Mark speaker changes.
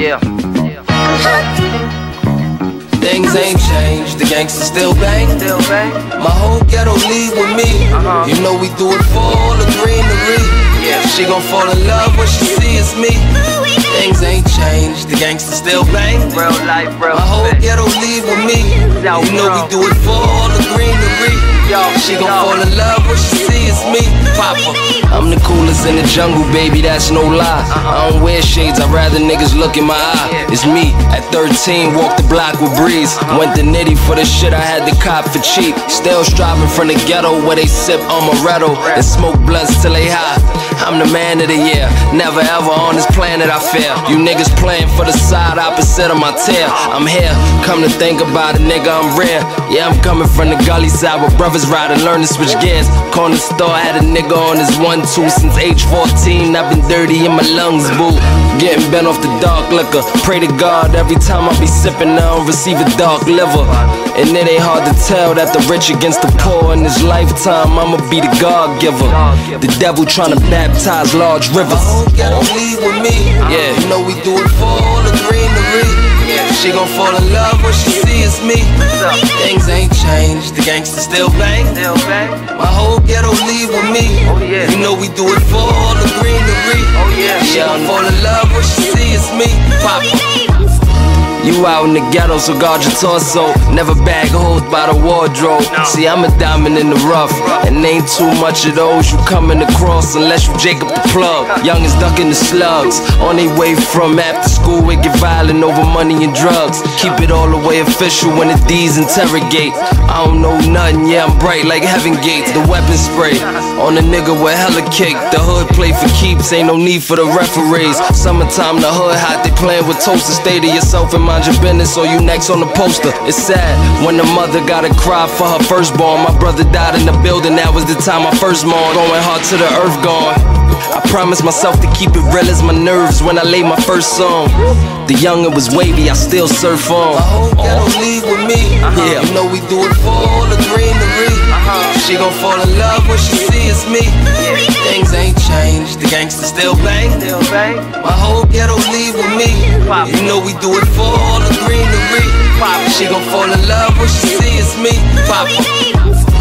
Speaker 1: Yeah.
Speaker 2: Things ain't changed, the gangsters still bang.
Speaker 1: Still bang.
Speaker 2: My whole ghetto leave with me.
Speaker 1: Uh-huh.
Speaker 2: You know we do it for all the greenery.
Speaker 1: Yeah.
Speaker 2: She gon' fall in love when she sees me. Things ain't changed, the gangsters still bang.
Speaker 1: Real life, real
Speaker 2: My whole
Speaker 1: spit.
Speaker 2: ghetto leave with me.
Speaker 1: South
Speaker 2: You know we do it for all the greenery.
Speaker 1: Yo,
Speaker 2: She gon'
Speaker 1: yo.
Speaker 2: fall in love when she sees me. I'm the coolest in the jungle, baby, that's no lie. I don't wear shades, I'd rather niggas look in my eye. It's me at 13, walk the block with breeze. Went to nitty for the shit I had to cop for cheap. Still striving from the ghetto where they sip amaretto and smoke blunts till they high. I'm the man of the year, never ever on this planet I fear. You niggas playing for the side opposite of my tail. I'm here, come to think about it, nigga, I'm rare. Yeah, I'm coming from the gully side where brothers ride and learn to switch gears. Corner store had a nigga on his one two since age 14. I've been dirty in my lungs, boo. Getting bent off the dark liquor. Pray to God every time I be sipping, I don't receive a dark liver. And it ain't hard to tell that the rich against the poor in this lifetime. I'ma be the God giver. The devil trying to baptize large rivers. Ghetto leave with me. Yeah, you know we do it for all the greenery. She gon' fall in love when she sees me. Things ain't changed, the gangsters still bang.
Speaker 1: Still bang.
Speaker 2: My whole ghetto leave with me.
Speaker 1: Oh, yeah.
Speaker 2: You know we do it for all the greenery.
Speaker 1: Oh, yeah.
Speaker 2: She gon' fall in love when she sees me. Papa. You out in the ghetto, so guard your torso. Never bag holes by the wardrobe. See, I'm a diamond in the rough, and ain't too much of those you coming across unless you Jacob the plug. Young is ducking the slugs. On their way from after school, we get violent over money and drugs. Keep it all the way official when the D's interrogate. I don't know nothing, yeah, I'm bright like heaven gates. The weapon spray on a nigga with hella kick. The hood play for keeps, ain't no need for the referees. Summertime, the hood hot, they playing with toasters. Stay to yourself and mind your business, or you next on the poster. It's sad when the mother gotta cry for her firstborn. My brother died in the building, that was the time I first mourned. Going hard to the earth gone. I promised myself to keep it real as my nerves when I laid my first song. The youngin' was wavy, I still surf on. My whole ghetto leave with me. Yeah, you know we do it for all the greenery. Uh-huh. She gon' fall in love when she sees me. Things ain't gangsters still bang.
Speaker 1: Still bang.
Speaker 2: My whole ghetto leave with me.
Speaker 1: Pop.
Speaker 2: You know we do it for all the greenery.
Speaker 1: Pop.
Speaker 2: She gon' fall in love when she sees me. Papa.